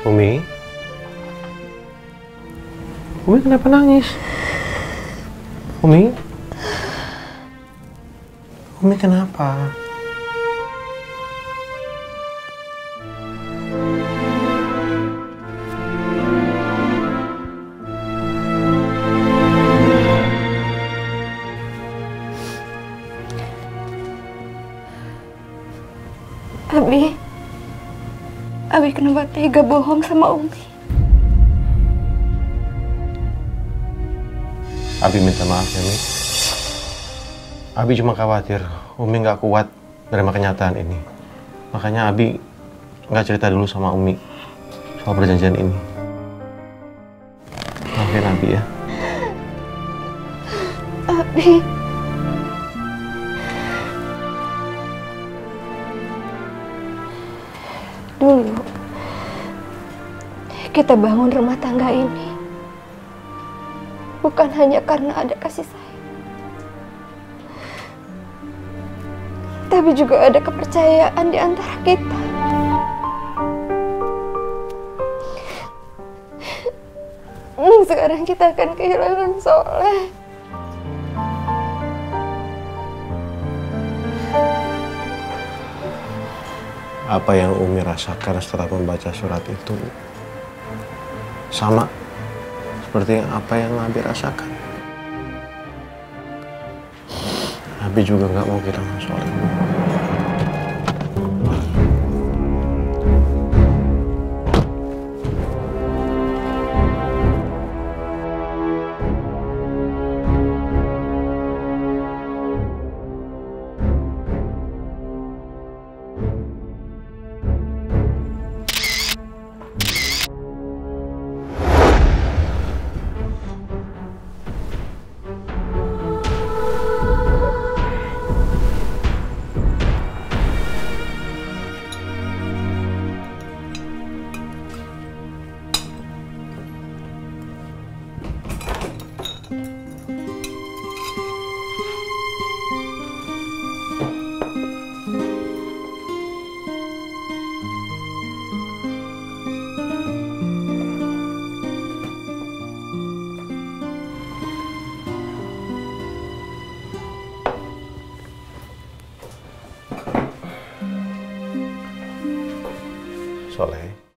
Umi? Umi kenapa nangis? Umi? Umi kenapa? Abi, Abi kenapa tega bohong sama Umi? Abi minta maaf ya, Mi. Abi cuma khawatir Umi nggak kuat menerima kenyataan ini. Makanya Abi nggak cerita dulu sama Umi soal perjanjian ini. Maafin Abi ya. Abi. Dulu kita bangun rumah tangga ini bukan hanya karena ada kasih sayang, tapi juga ada kepercayaan di antara kita. Sekarang kita akan kehilangan Soleh. Apa yang Umi rasakan setelah membaca surat itu sama seperti apa yang Abi rasakan. Abi juga nggak mau kehilangan soal ini. Soleh.